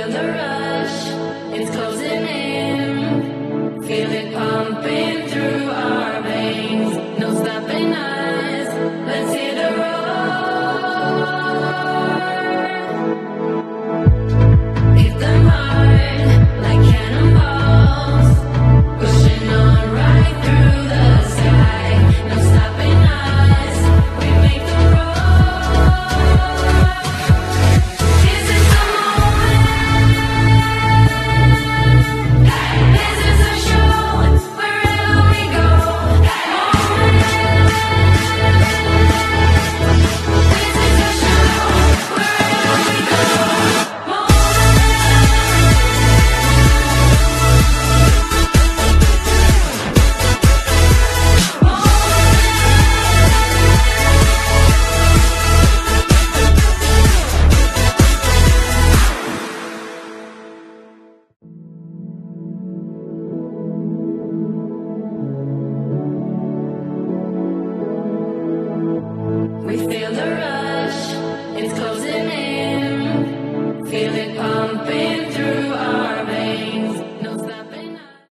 The We feel the rush, it's close